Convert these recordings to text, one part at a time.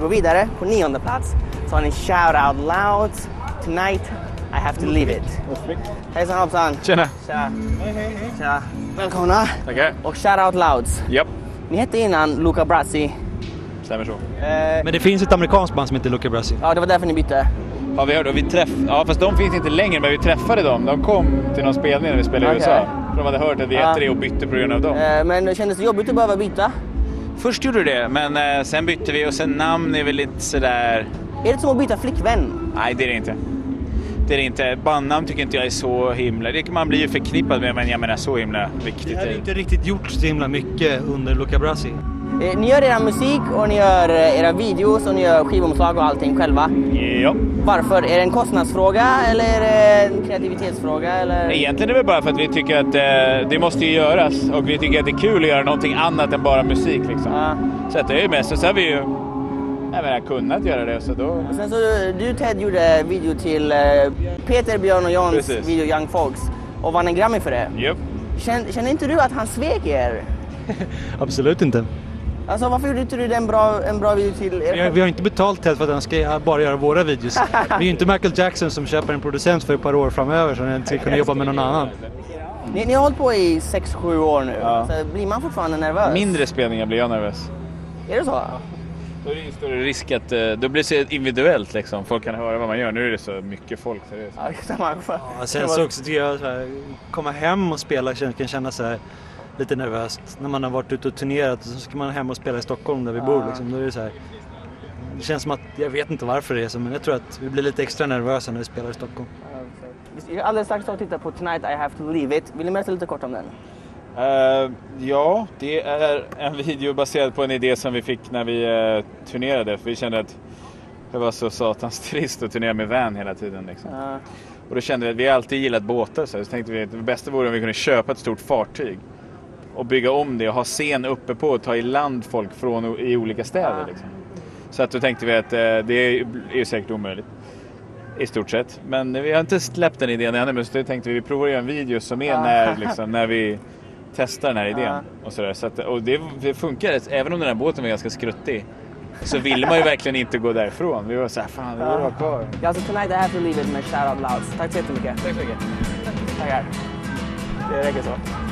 Vi går vidare. På nionde plats så har ni Shout Out Loud. Tonight I have to leave it. Hejsan hoppsan. Tjena. Tja. Tja. Välkomna. Tackar. Och Shout Out Louds. Japp, Ni hette innan Luca Brazzi. stämmer så. Eh, Men det finns ett amerikanskt band som heter Luca Brasi. ja, det var därför ni bytte. Ja, vi hörde och vi träff... Ja, fast de finns inte längre, men vi träffade dem. De kom till någon spelning när vi spelade i. USA. För de hade hört att vi Ja. hette det och bytte på grund av dem. Eh, men kändes det jobbigt att behöva byta? Först gjorde det, men eh, sen bytte vi och sen namn är väl lite sådär... Är det som att byta flickvän? Nej, det är det inte. Det är det inte. Bandnamn tycker inte jag är så himla... Det, man blir ju förknippad med, men jag menar så himla viktigt. Det är hade inte riktigt gjort så himla mycket under Luca Brasi. Eh, ni gör era musik och ni gör eh, era videos och ni gör skivomslag och allting själva. Ja. Varför? Är det en kostnadsfråga eller är det en kreativitetsfråga? Eller? Egentligen är det bara för att vi tycker att eh, det måste ju göras och vi tycker att det är kul att göra någonting annat än bara musik. Liksom. Ja. Så att det är ju mest, och så har vi ju jag menar, kunnat göra det. Så då... Och sen så du Ted gjorde video till eh, Peter, Björn och Johns Precis. video Young Folks och vann en Grammy för det. Japp. Känner, känner inte du att han svek er? Absolut inte. Alltså varför gjorde inte du en bra, en bra video till er? Vi har, vi har inte betalt Ted för att han ska bara göra våra videos. Vi är ju inte Michael Jackson som köper en producent för ett par år framöver så han inte ska kunna jobba med någon annan. Ni, ni har hållit på i 6-7 år nu. Ja. Så blir man fortfarande nervös? Mindre spelningar blir jag nervös. Är det så? Då är det ju större risk att eh, då blir det så individuellt liksom. Folk kan höra vad man gör. Nu är det så mycket folk. Så det är så. Ja, sen så också tycker jag så här, komma hem och spela kan kännas så här, lite nervöst. När man har varit ute och turnerat och så ska man hem och spela i Stockholm där vi bor. Liksom, då är det, så här, det känns som att, jag vet inte varför det är så, men jag tror att vi blir lite extra nervösa när vi spelar i Stockholm. Ska alldeles strax och titta på Tonight I have to leave it. Vill ni berätta lite kort om den? Eh, ja, det är en video baserad på en idé som vi fick när vi eh, turnerade. För vi kände att det var så satans trist att turnera med van hela tiden. Liksom. Ja. Och då kände vi att vi alltid gillat båtar. Så, så tänkte vi att det bästa vore om vi kunde köpa ett stort fartyg. Och bygga om det och ha scen uppe på och ta i land folk från i olika städer. Liksom. Så att då tänkte vi att eh, det är ju säkert omöjligt. I stort sett. Men vi har inte släppt den idén ännu. Men så tänkte vi vi provar att göra en video som är när, liksom, när vi testar den här idén. Och, sådär. Så att, och det, det funkar. Även om den här båten var ganska skruttig. Så ville man ju verkligen inte gå därifrån. Vi var såhär, fan vi vill vara kvar. Ja, alltså Tonight I have to leave it med Shout Out Louds. Tack så jättemycket. Tack så mycket. Tackar. Det räcker så.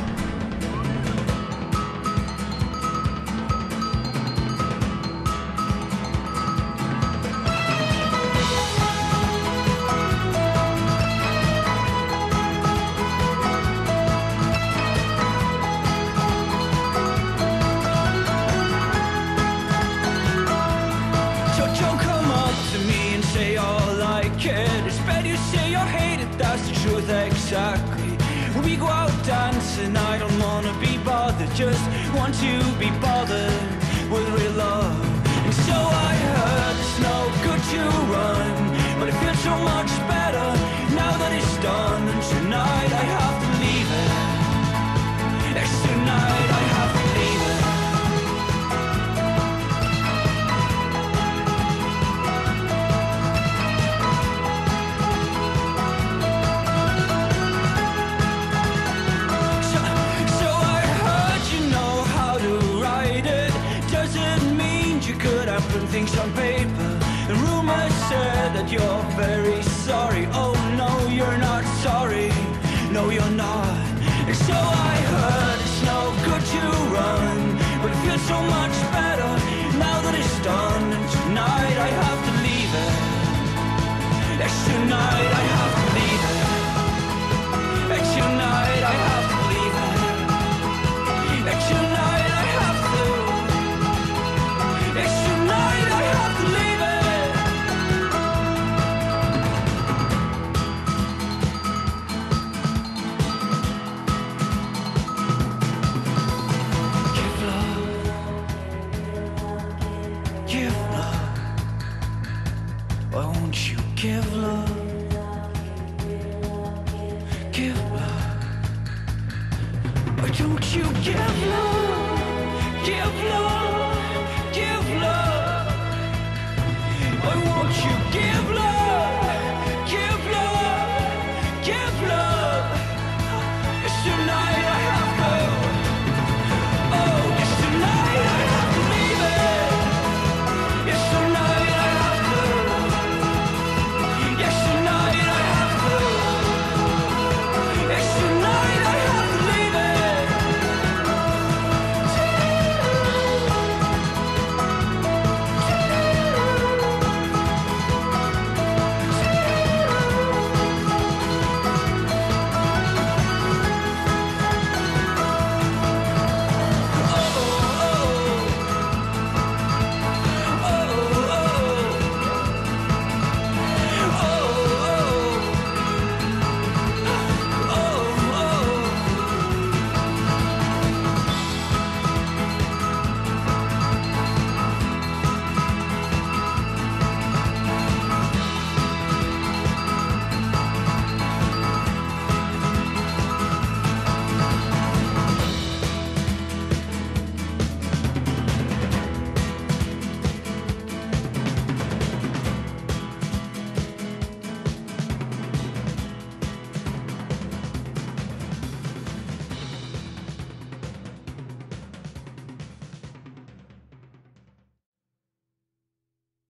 Exactly. We go out dancing, I don't wanna be bothered, just want to be bothered with real love. And so I heard it's no good to run, could things on paper. The rumors said that you're very sorry. Oh no, you're not sorry. No, you're not.